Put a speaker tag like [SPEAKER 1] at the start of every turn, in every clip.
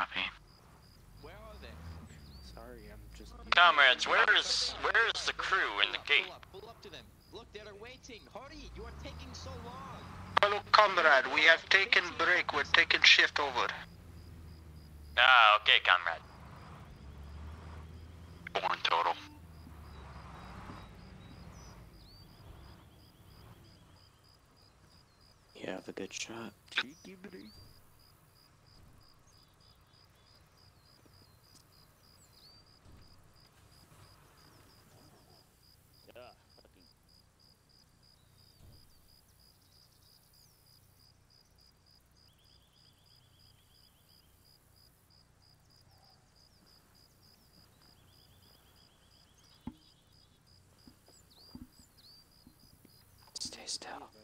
[SPEAKER 1] Copy.
[SPEAKER 2] Where are they?
[SPEAKER 3] Sorry, I'm just.
[SPEAKER 4] Comrades, where's where's the crew in the
[SPEAKER 2] Pull
[SPEAKER 4] gate?
[SPEAKER 2] up, pull up to them. Look, they're waiting. Hurry, you are taking so long.
[SPEAKER 5] Hello, comrade. We have taken break. We're taking shift over.
[SPEAKER 4] Ah, okay, comrade.
[SPEAKER 6] Born total.
[SPEAKER 1] You have a good shot.
[SPEAKER 3] Cheeky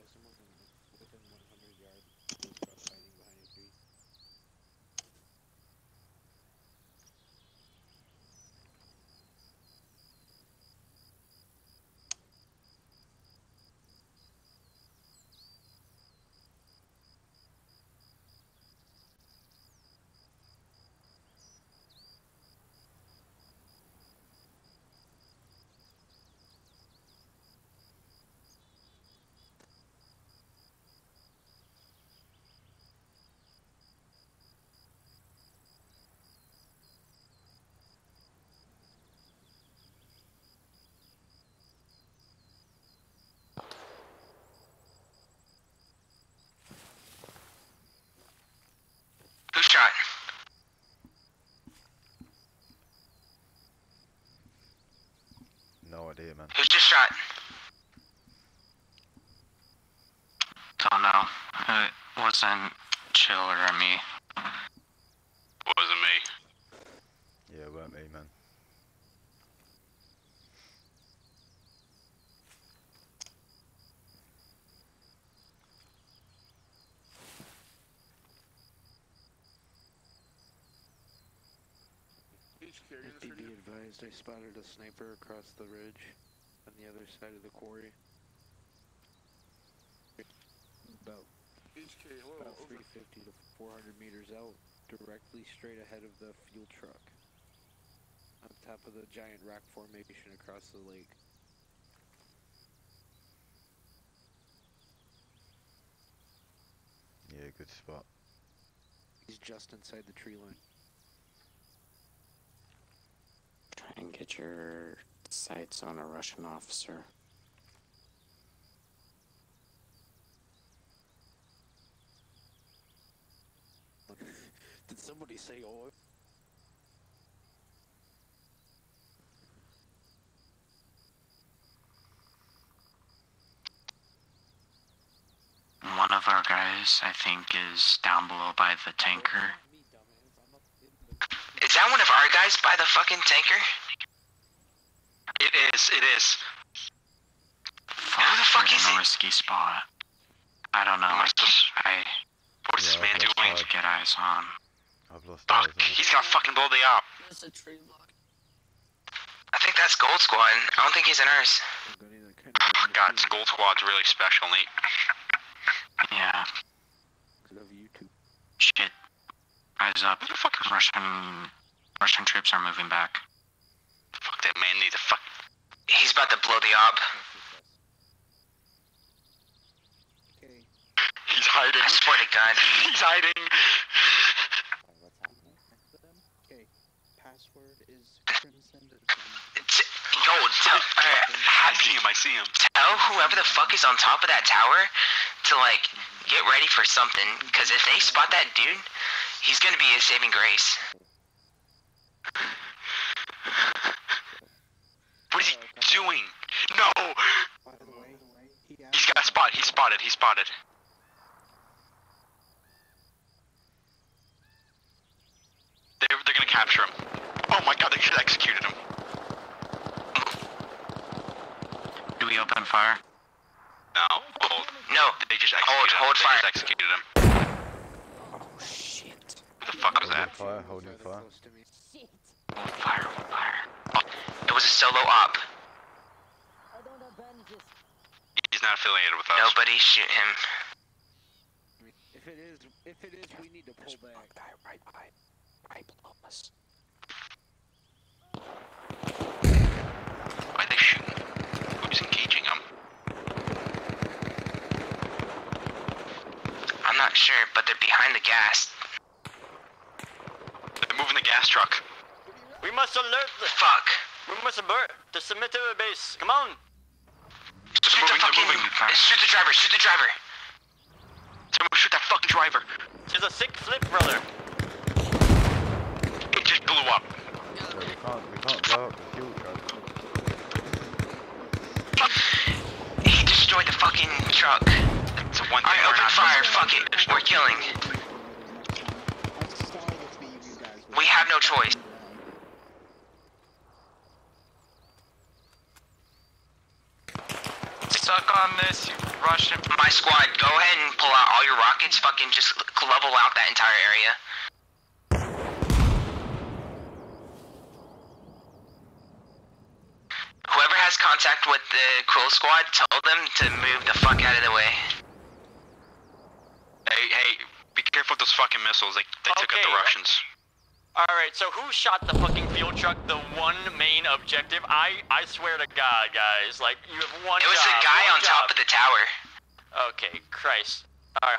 [SPEAKER 7] No idea, man.
[SPEAKER 5] Who just shot?
[SPEAKER 1] Don't know. It wasn't chill or me.
[SPEAKER 6] Wasn't me.
[SPEAKER 7] Yeah, it weren't me, man.
[SPEAKER 3] FD be advised, I spotted a sniper across the ridge on the other side of the quarry. About, about 350 to 400 meters out, directly straight ahead of the fuel truck. On top of the giant rock formation across the lake.
[SPEAKER 7] Yeah, good spot.
[SPEAKER 3] He's just inside the tree line.
[SPEAKER 1] Try your sights on a Russian officer.
[SPEAKER 3] Did somebody say oh?
[SPEAKER 1] One of our guys, I think, is down below by the tanker.
[SPEAKER 5] Is that one of our guys by the fucking tanker?
[SPEAKER 6] It is, it is.
[SPEAKER 1] Fuck,
[SPEAKER 5] Who the fuck is
[SPEAKER 1] in a risky spot. I don't know.
[SPEAKER 6] What's this-
[SPEAKER 1] I
[SPEAKER 6] What's this man
[SPEAKER 7] that's
[SPEAKER 6] doing?
[SPEAKER 7] fine.
[SPEAKER 1] to get eyes on.
[SPEAKER 7] I've lost
[SPEAKER 6] Fuck,
[SPEAKER 7] eyes on
[SPEAKER 6] he's gonna fucking blow the op.
[SPEAKER 5] I think that's Gold Squad. I don't think he's in ours.
[SPEAKER 3] I'm gonna kinda hit in the
[SPEAKER 6] God, Gold Squad's really special, Nate.
[SPEAKER 1] Yeah.
[SPEAKER 3] 'cause of YouTube.
[SPEAKER 1] Shit. Eyes up.
[SPEAKER 6] Who the fuck is
[SPEAKER 1] Russian Russian troops are moving back.
[SPEAKER 6] Fuck that man needs a fuck.
[SPEAKER 5] He's about to blow the op.
[SPEAKER 3] Okay.
[SPEAKER 6] He's hiding.
[SPEAKER 5] I swear to God.
[SPEAKER 6] He's hiding.
[SPEAKER 3] Okay. Password is crimson.
[SPEAKER 5] Yo, tell, uh,
[SPEAKER 6] I see him, I see him.
[SPEAKER 5] Tell whoever the fuck is on top of that tower to like get ready for something. Cause if they spot that dude, he's gonna be a saving grace.
[SPEAKER 6] What is he doing? No!
[SPEAKER 3] By the way, he
[SPEAKER 6] He's got a spot, he's spotted, he's spotted. They're, they're gonna capture him. Oh my god, they just executed him.
[SPEAKER 1] Do we open fire?
[SPEAKER 6] No. Hold.
[SPEAKER 5] No,
[SPEAKER 6] They just
[SPEAKER 5] Hold-
[SPEAKER 6] executed him.
[SPEAKER 5] hold
[SPEAKER 6] they
[SPEAKER 5] fire.
[SPEAKER 6] just executed him.
[SPEAKER 1] Oh shit.
[SPEAKER 6] Who the fuck was
[SPEAKER 7] Holding
[SPEAKER 6] that?
[SPEAKER 7] fire, holding fire.
[SPEAKER 3] close to me.
[SPEAKER 1] Hold fire, hold fire.
[SPEAKER 5] Oh, it was a solo op.
[SPEAKER 6] He's not affiliated with us.
[SPEAKER 5] Nobody shoot him.
[SPEAKER 3] If it is, if it is, we need to pull back.
[SPEAKER 1] Guy right by. Right below us.
[SPEAKER 6] Why are they shooting? Who's engaging them?
[SPEAKER 5] I'm not sure, but they're behind the gas.
[SPEAKER 6] They're moving the gas truck.
[SPEAKER 4] We must alert the.
[SPEAKER 5] Fuck.
[SPEAKER 4] We must alert the cemetery base. Come on.
[SPEAKER 5] Shoot
[SPEAKER 6] moving,
[SPEAKER 5] the
[SPEAKER 6] they're
[SPEAKER 5] fucking.
[SPEAKER 6] moving.
[SPEAKER 5] Shoot the driver. Shoot the driver.
[SPEAKER 6] Someone shoot that fucking driver.
[SPEAKER 4] She's a sick flip, brother.
[SPEAKER 6] It just blew up.
[SPEAKER 7] Yeah, we can't, we can't blow up the fuel truck.
[SPEAKER 5] He destroyed the fucking truck.
[SPEAKER 6] It's a one thing
[SPEAKER 5] Alright, open fire. Fuck it. We're killing. We have no choice.
[SPEAKER 8] Suck on this, you Russian.
[SPEAKER 5] My squad, go ahead and pull out all your rockets. Fucking just level out that entire area. Whoever has contact with the Quill Squad, tell them to move the fuck out of the way.
[SPEAKER 6] Hey, hey, be careful with those fucking missiles. They, they took out the
[SPEAKER 4] Okay.
[SPEAKER 6] Russians.
[SPEAKER 4] Alright, so who shot the fucking fuel truck? The one main objective? I I swear to God, guys. Like, you have one
[SPEAKER 5] It was
[SPEAKER 4] job.
[SPEAKER 5] the guy on top of the tower.
[SPEAKER 4] Okay, Christ. Alright,